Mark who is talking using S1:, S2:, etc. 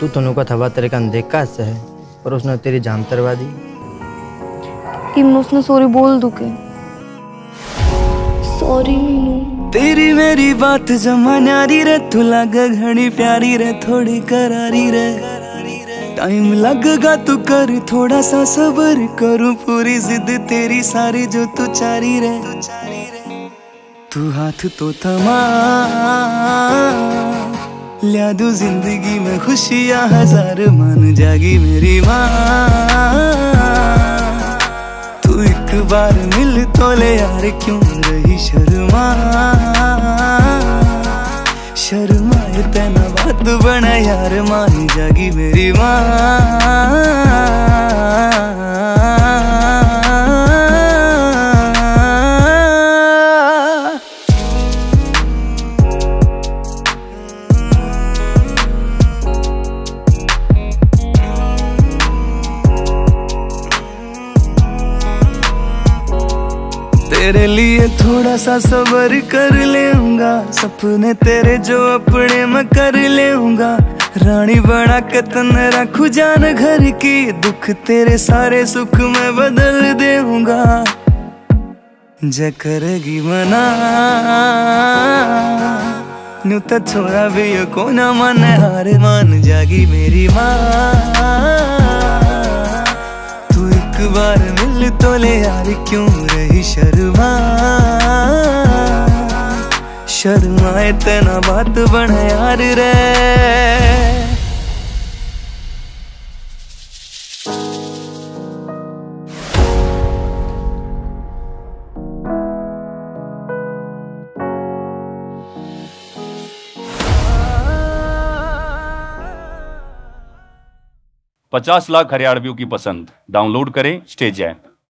S1: तू तो का था तेरे का अनदेखा से है पर उसने तेरी जान तरवा दी।
S2: कि मैं उसने सॉरी बोल दूँ के सॉरी मीनू।
S3: तेरी मेरी बात जमा न्यारी रे तू लग घनी प्यारी रे थोड़ी करारी रे टाइम लगेगा तू कर थोड़ा सा सबर करूँ पूरी जिद तेरी सारी जो तू चारी रे तू हाथ तो थमा। लिया दू ज़िंदगी में खुशियाँ हज़ार मन जागी मेरी माँ। तू एक बार मिल तो ले यार, क्यों रही शर्मा? शर्मा तेना बात बना यार मान जागी मेरी माँ। तेरे लिए थोड़ा सा सबर कर लेऊँगा। सपने तेरे जो अपने मैं कर लेऊँगा। रानी बना के तन रखू जान घर की। दुख तेरे सारे सुख मैं बदल देऊँगा। जय करेगी मना। न्यू तो छोड़ा भी को ना मन हार मान जागी मेरी माँ। एक बार मिल तो ले यार, क्यों रही शर्मा? शर्माए तेना बात बना यार रे।
S4: पचास लाख हरियाणवियों की पसंद। डाउनलोड करें स्टेज ऐप